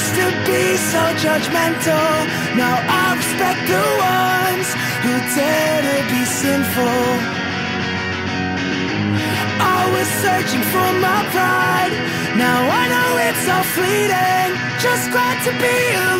used to be so judgmental. Now I respect the ones who dare to be sinful. I was searching for my pride. Now I know it's all fleeting. Just glad to be alive.